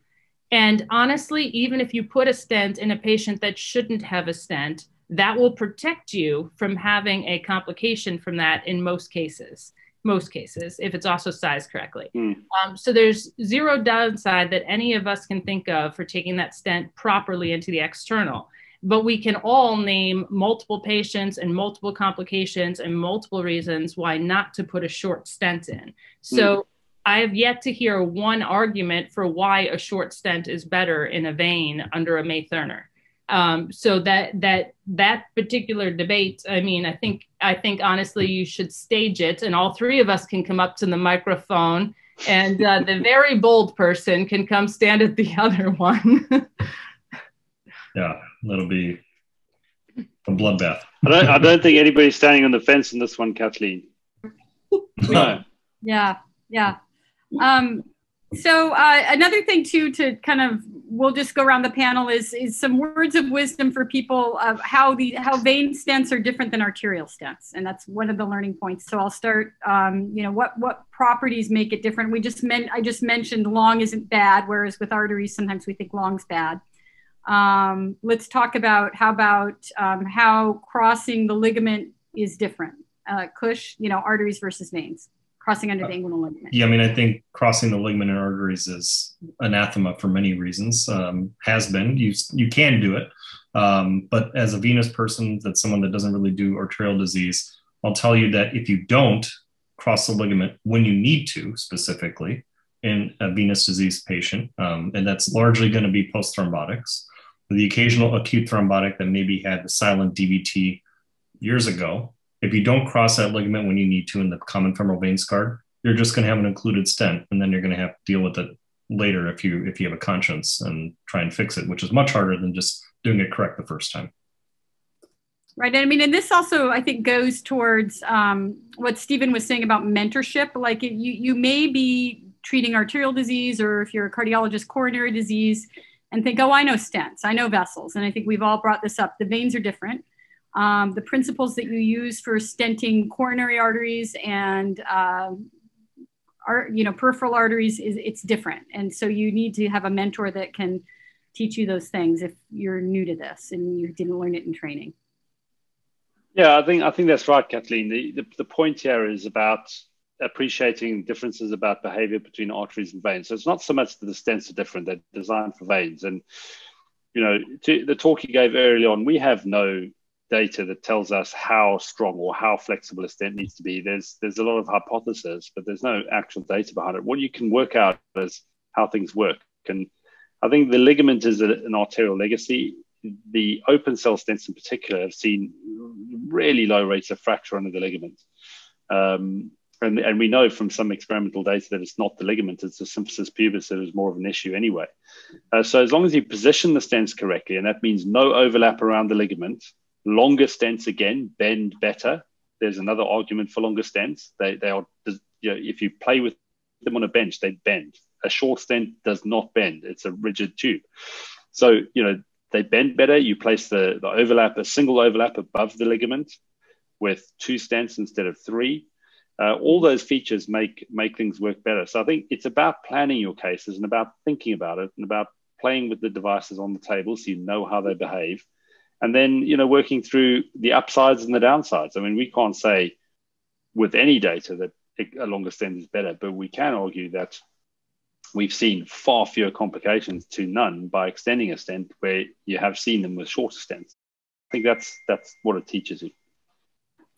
And honestly, even if you put a stent in a patient that shouldn't have a stent, that will protect you from having a complication from that in most cases most cases, if it's also sized correctly. Mm. Um, so there's zero downside that any of us can think of for taking that stent properly into the external. But we can all name multiple patients and multiple complications and multiple reasons why not to put a short stent in. So mm. I have yet to hear one argument for why a short stent is better in a vein under a May Thurner. Um, so that that that particular debate, I mean, I think I think honestly, you should stage it, and all three of us can come up to the microphone, and uh, the very bold person can come stand at the other one. yeah, that'll be a bloodbath. I don't, I don't think anybody's standing on the fence in this one, Kathleen. no. Yeah, yeah. Um, so uh, another thing too to kind of we'll just go around the panel is is some words of wisdom for people of how the how vein stents are different than arterial stents, and that's one of the learning points. So I'll start. Um, you know what what properties make it different? We just meant I just mentioned long isn't bad, whereas with arteries sometimes we think long's bad. Um, let's talk about how about um, how crossing the ligament is different. Uh, Kush, you know arteries versus veins crossing under the inguinal ligament? Yeah, I mean, I think crossing the ligament and arteries is anathema for many reasons. Um, has been you you can do it, um, but as a venous person, that's someone that doesn't really do arterial disease. I'll tell you that if you don't cross the ligament when you need to, specifically in a venous disease patient, um, and that's largely going to be post thrombotics. The occasional acute thrombotic that maybe had the silent DVT years ago if you don't cross that ligament when you need to in the common femoral vein scar, you're just going to have an occluded stent, and then you're going to have to deal with it later if you if you have a conscience and try and fix it, which is much harder than just doing it correct the first time. Right. And I mean, and this also, I think, goes towards um, what Stephen was saying about mentorship. Like, you, you may be treating arterial disease, or if you're a cardiologist, coronary disease, and think, oh, I know stents, I know vessels. And I think we've all brought this up. The veins are different um, the principles that you use for stenting coronary arteries and uh, are, you know peripheral arteries is it's different. And so you need to have a mentor that can teach you those things if you're new to this and you didn't learn it in training. Yeah i think i think that's right kathleen. The, the, the point here is about appreciating differences about behavior between arteries and veins. So it's not so much that the stents are different they're designed for veins. And you know to the talk you gave early on we have no data that tells us how strong or how flexible a stent needs to be. There's there's a lot of hypotheses, but there's no actual data behind it. What you can work out is how things work. And I think the ligament is an arterial legacy. The open cell stents in particular have seen really low rates of fracture under the ligament. Um, and, and we know from some experimental data that it's not the ligament, it's the symphysis pubis that is more of an issue anyway. Uh, so as long as you position the stents correctly, and that means no overlap around the ligament, Longer stents again bend better. There's another argument for longer stents. They they are you know, if you play with them on a bench, they bend. A short stent does not bend. It's a rigid tube. So you know they bend better. You place the, the overlap, a single overlap above the ligament with two stents instead of three. Uh, all those features make make things work better. So I think it's about planning your cases and about thinking about it and about playing with the devices on the table so you know how they behave and then you know working through the upsides and the downsides. I mean, we can't say with any data that a longer stent is better, but we can argue that we've seen far fewer complications to none by extending a stent where you have seen them with shorter stents. I think that's that's what it teaches you.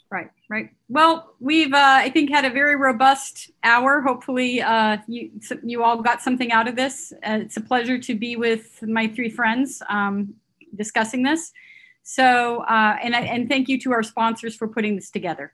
Right, right. Well, we've uh, I think had a very robust hour. Hopefully, uh, you you all got something out of this. Uh, it's a pleasure to be with my three friends um, discussing this. So, uh, and, and thank you to our sponsors for putting this together.